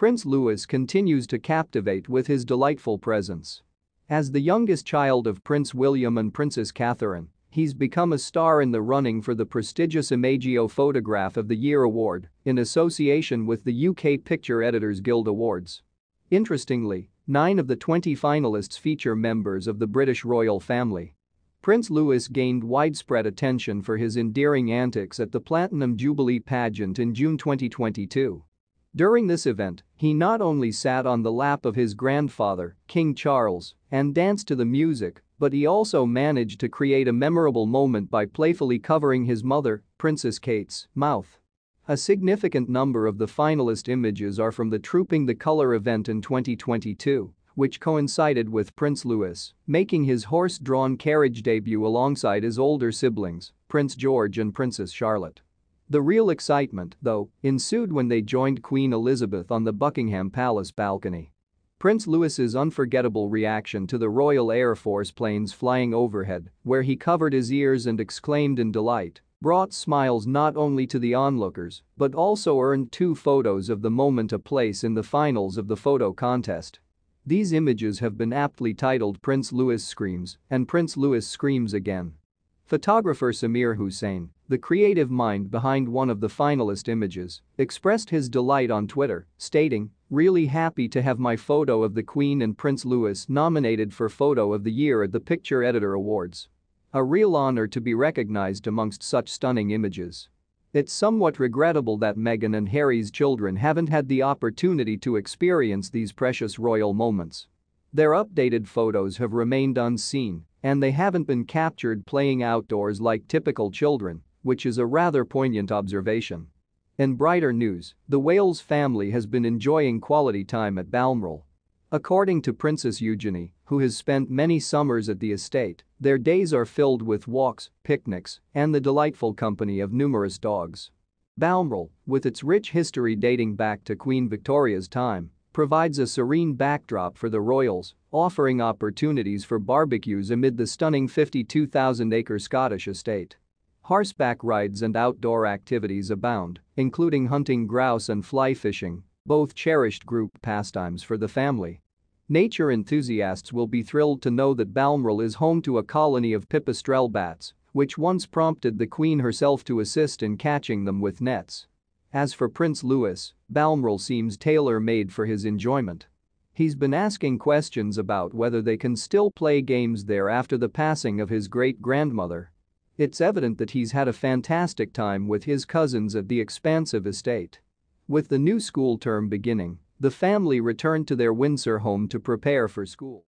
Prince Louis continues to captivate with his delightful presence. As the youngest child of Prince William and Princess Catherine, he's become a star in the running for the prestigious Imago Photograph of the Year award in association with the UK Picture Editors Guild Awards. Interestingly, nine of the 20 finalists feature members of the British royal family. Prince Louis gained widespread attention for his endearing antics at the Platinum Jubilee pageant in June 2022. During this event, he not only sat on the lap of his grandfather, King Charles, and danced to the music, but he also managed to create a memorable moment by playfully covering his mother, Princess Kate's, mouth. A significant number of the finalist images are from the Trooping the Colour event in 2022, which coincided with Prince Louis making his horse-drawn carriage debut alongside his older siblings, Prince George and Princess Charlotte. The real excitement, though, ensued when they joined Queen Elizabeth on the Buckingham Palace balcony. Prince Louis's unforgettable reaction to the Royal Air Force planes flying overhead, where he covered his ears and exclaimed in delight, brought smiles not only to the onlookers but also earned two photos of the moment a place in the finals of the photo contest. These images have been aptly titled Prince Louis Screams and Prince Louis Screams Again. Photographer Samir Hussein, the creative mind behind one of the finalist images, expressed his delight on Twitter, stating, Really happy to have my photo of the Queen and Prince Louis nominated for Photo of the Year at the Picture Editor Awards. A real honor to be recognized amongst such stunning images. It's somewhat regrettable that Meghan and Harry's children haven't had the opportunity to experience these precious royal moments. Their updated photos have remained unseen, and they haven't been captured playing outdoors like typical children, which is a rather poignant observation. In brighter news, the Wales family has been enjoying quality time at Balmoral. According to Princess Eugenie, who has spent many summers at the estate, their days are filled with walks, picnics, and the delightful company of numerous dogs. Balmoral, with its rich history dating back to Queen Victoria's time, provides a serene backdrop for the royals, offering opportunities for barbecues amid the stunning 52,000-acre Scottish estate. Horseback rides and outdoor activities abound, including hunting grouse and fly fishing, both cherished group pastimes for the family. Nature enthusiasts will be thrilled to know that Balmoral is home to a colony of pipistrelle bats, which once prompted the Queen herself to assist in catching them with nets. As for Prince Louis, Balmoral seems tailor-made for his enjoyment. He's been asking questions about whether they can still play games there after the passing of his great-grandmother. It's evident that he's had a fantastic time with his cousins at the expansive estate. With the new school term beginning, the family returned to their Windsor home to prepare for school.